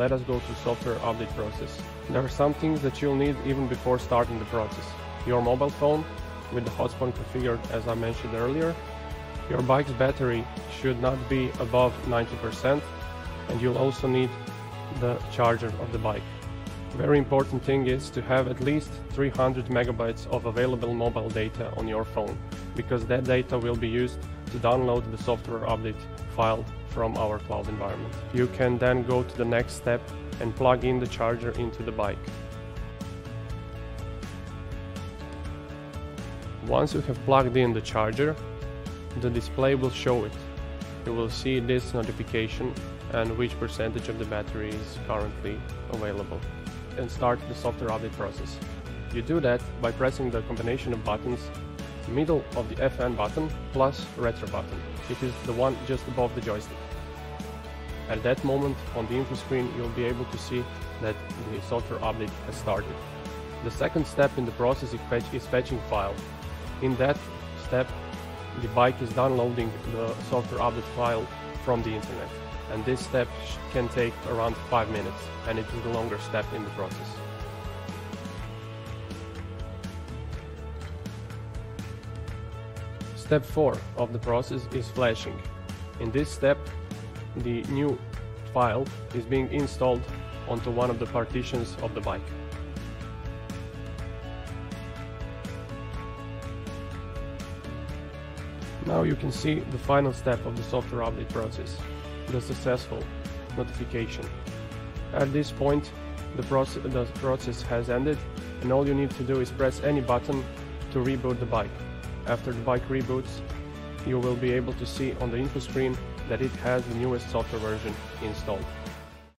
let us go to software update process. There are some things that you'll need even before starting the process. Your mobile phone with the hotspot configured as I mentioned earlier. Your bike's battery should not be above 90% and you'll also need the charger of the bike. Very important thing is to have at least 300 megabytes of available mobile data on your phone because that data will be used to download the software update file from our cloud environment. You can then go to the next step and plug in the charger into the bike. Once you have plugged in the charger, the display will show it. You will see this notification and which percentage of the battery is currently available and start the software update process. You do that by pressing the combination of buttons middle of the FN button plus retro button. It is the one just above the joystick. At that moment on the info screen you'll be able to see that the software update has started. The second step in the process is, fetch, is fetching file. In that step the bike is downloading the software update file from the internet and this step can take around 5 minutes and it is the longer step in the process. Step 4 of the process is flashing. In this step the new file is being installed onto one of the partitions of the bike. Now you can see the final step of the software update process the successful notification. At this point, the, proce the process has ended and all you need to do is press any button to reboot the bike. After the bike reboots, you will be able to see on the info screen that it has the newest software version installed.